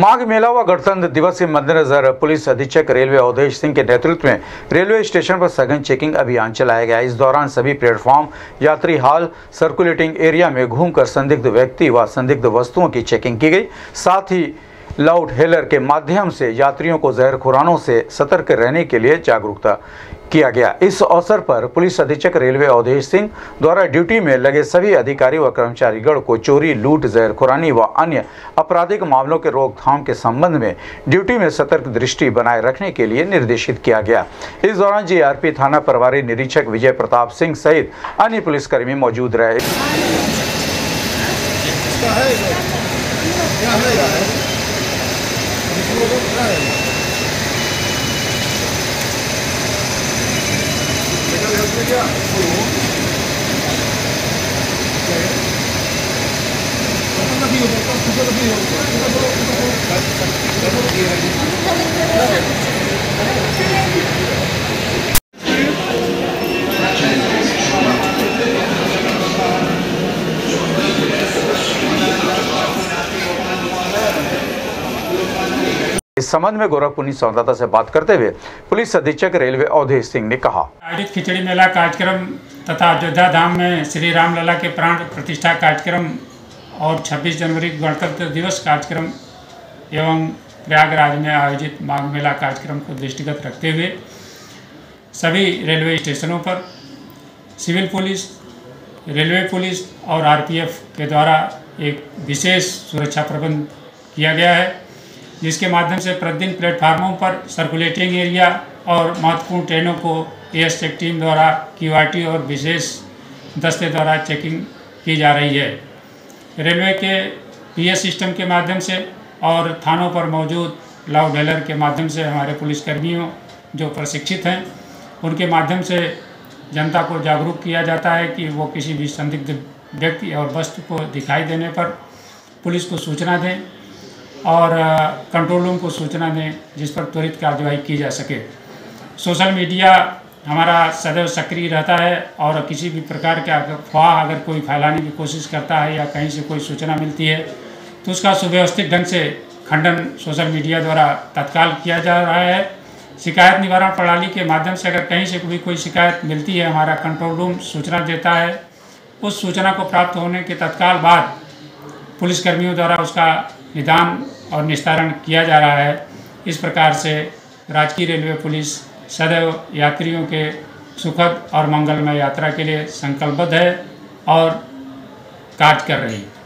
माघ मेला व गणतंत्र दिवस के मद्देनजर पुलिस अधीक्षक रेलवे अवधेश सिंह के नेतृत्व में रेलवे स्टेशन पर सघन चेकिंग अभियान चलाया गया। इस दौरान सभी प्लेटफॉर्म, यात्री हॉल, सर्कुलेटिंग एरिया में घूमकर संदिग्ध व्यक्ति व संदिग्ध वस्तुओं की चेकिंग की गई। साथ ही लाउड हेलर के माध्यम से यात्रियों को जहर खुरानों से सतर्क रहने के लिए जागरूकता किया गया। इस अवसर पर पुलिस अधीक्षक रेलवे अवधेश सिंह द्वारा ड्यूटी में लगे सभी अधिकारी व कर्मचारीगण को चोरी, लूट जहर खुरानी व अन्य आपराधिक मामलों के रोकथाम के संबंध में ड्यूटी में सतर्क दृष्टि बनाए रखने के लिए निर्देशित किया गया। इस दौरान जीआरपी थाना प्रभारी निरीक्षक विजय प्रताप सिंह सहित अन्य पुलिसकर्मी मौजूद रहे। इस संबंध में गोरखपुर संवाददाता से बात करते हुए पुलिस अधीक्षक रेलवे अवधेश सिंह ने कहा। आयोजित खिचड़ी मेला कार्यक्रम तथा अयोध्या धाम में श्री राम लला के प्राण प्रतिष्ठा कार्यक्रम और 26 जनवरी गणतंत्र दिवस कार्यक्रम एवं प्रयागराज में आयोजित माघ मेला कार्यक्रम को दृष्टिगत रखते हुए सभी रेलवे स्टेशनों पर सिविल पुलिस, रेलवे पुलिस और आरपीएफ के द्वारा एक विशेष सुरक्षा प्रबंध किया गया है, जिसके माध्यम से प्रतिदिन प्लेटफार्मों पर सर्कुलेटिंग एरिया और महत्वपूर्ण ट्रेनों को एस टीम द्वारा क्यूआरटी और विशेष दस्ते द्वारा चेकिंग की जा रही है। रेलवे के पीएस सिस्टम के माध्यम से और थानों पर मौजूद लाउड हेलर के माध्यम से हमारे पुलिसकर्मियों जो प्रशिक्षित हैं, उनके माध्यम से जनता को जागरूक किया जाता है कि वो किसी भी संदिग्ध व्यक्ति और वस्तु को दिखाई देने पर पुलिस को सूचना दें और कंट्रोल रूम को सूचना दें जिस पर त्वरित कार्यवाही की जा सके। सोशल मीडिया हमारा सदैव सक्रिय रहता है और किसी भी प्रकार के अफवाह अगर कोई फैलाने की कोशिश करता है या कहीं से कोई सूचना मिलती है तो उसका सुव्यवस्थित ढंग से खंडन सोशल मीडिया द्वारा तत्काल किया जा रहा है। शिकायत निवारण प्रणाली के माध्यम से अगर कहीं से भी कोई शिकायत मिलती है, हमारा कंट्रोल रूम सूचना देता है। उस सूचना को प्राप्त होने के तत्काल बाद पुलिसकर्मियों द्वारा उसका निदान और निस्तारण किया जा रहा है। इस प्रकार से राजकीय रेलवे पुलिस सदैव यात्रियों के सुखद और मंगलमय यात्रा के लिए संकल्पबद्ध है और कार्य कर रही है।